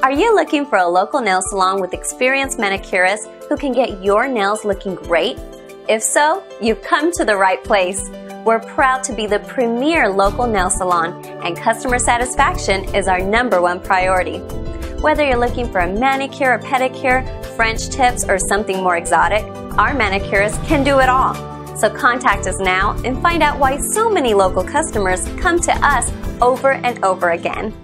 Are you looking for a local nail salon with experienced manicurists who can get your nails looking great? If so, you've come to the right place. We're proud to be the premier local nail salon, and customer satisfaction is our number one priority. Whether you're looking for a manicure a pedicure, French tips, or something more exotic, our manicurists can do it all. So contact us now and find out why so many local customers come to us over and over again.